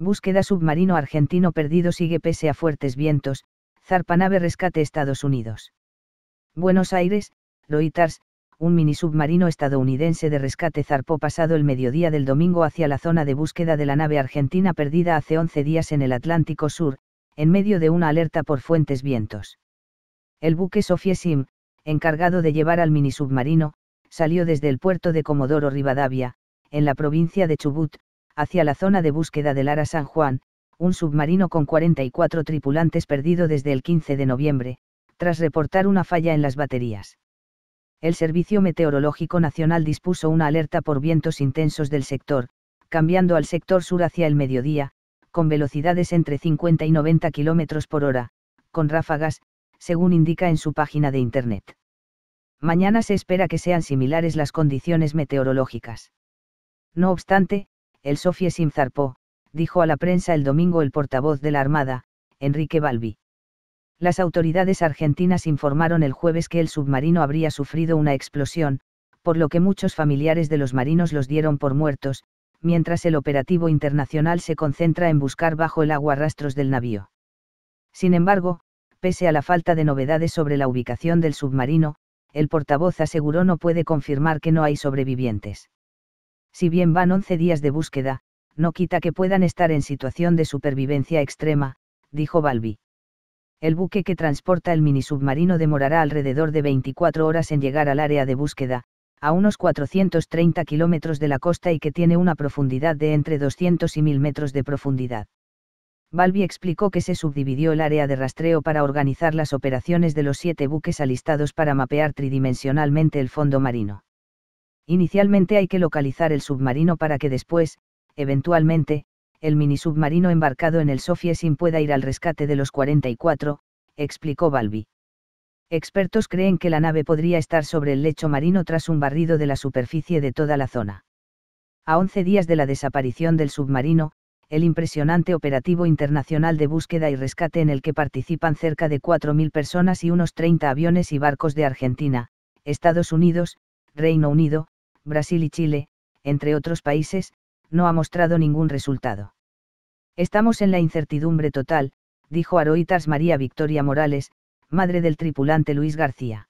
Búsqueda submarino argentino perdido sigue pese a fuertes vientos, zarpanave rescate Estados Unidos. Buenos Aires, Reuters, un mini submarino estadounidense de rescate zarpó pasado el mediodía del domingo hacia la zona de búsqueda de la nave argentina perdida hace 11 días en el Atlántico Sur, en medio de una alerta por fuentes vientos. El buque Sofie Sim, encargado de llevar al mini submarino, salió desde el puerto de Comodoro Rivadavia, en la provincia de Chubut, hacia la zona de búsqueda del Ara San Juan, un submarino con 44 tripulantes perdido desde el 15 de noviembre, tras reportar una falla en las baterías. El Servicio Meteorológico Nacional dispuso una alerta por vientos intensos del sector, cambiando al sector sur hacia el mediodía, con velocidades entre 50 y 90 km por hora, con ráfagas, según indica en su página de Internet. Mañana se espera que sean similares las condiciones meteorológicas. No obstante, el Sofie Sim zarpó, dijo a la prensa el domingo el portavoz de la Armada, Enrique Balbi. Las autoridades argentinas informaron el jueves que el submarino habría sufrido una explosión, por lo que muchos familiares de los marinos los dieron por muertos, mientras el operativo internacional se concentra en buscar bajo el agua rastros del navío. Sin embargo, pese a la falta de novedades sobre la ubicación del submarino, el portavoz aseguró no puede confirmar que no hay sobrevivientes. Si bien van 11 días de búsqueda, no quita que puedan estar en situación de supervivencia extrema, dijo Balbi. El buque que transporta el minisubmarino demorará alrededor de 24 horas en llegar al área de búsqueda, a unos 430 kilómetros de la costa y que tiene una profundidad de entre 200 y 1000 metros de profundidad. Balbi explicó que se subdividió el área de rastreo para organizar las operaciones de los siete buques alistados para mapear tridimensionalmente el fondo marino. Inicialmente hay que localizar el submarino para que después, eventualmente, el mini submarino embarcado en el Sofiesin pueda ir al rescate de los 44, explicó Balbi. Expertos creen que la nave podría estar sobre el lecho marino tras un barrido de la superficie de toda la zona. A 11 días de la desaparición del submarino, el impresionante operativo internacional de búsqueda y rescate en el que participan cerca de 4.000 personas y unos 30 aviones y barcos de Argentina, Estados Unidos, Reino Unido, Brasil y Chile, entre otros países, no ha mostrado ningún resultado. Estamos en la incertidumbre total, dijo a María Victoria Morales, madre del tripulante Luis García.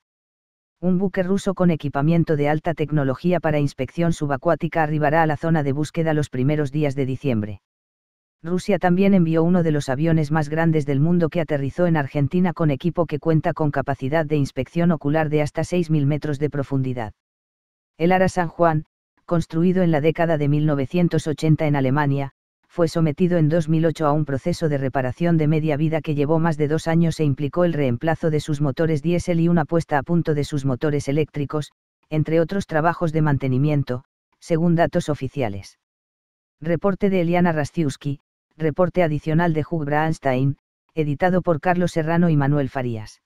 Un buque ruso con equipamiento de alta tecnología para inspección subacuática arribará a la zona de búsqueda los primeros días de diciembre. Rusia también envió uno de los aviones más grandes del mundo que aterrizó en Argentina con equipo que cuenta con capacidad de inspección ocular de hasta 6.000 metros de profundidad. El Ara San Juan, construido en la década de 1980 en Alemania, fue sometido en 2008 a un proceso de reparación de media vida que llevó más de dos años e implicó el reemplazo de sus motores diésel y una puesta a punto de sus motores eléctricos, entre otros trabajos de mantenimiento, según datos oficiales. Reporte de Eliana Rastiuski, reporte adicional de Hugh Braunstein, editado por Carlos Serrano y Manuel Farías.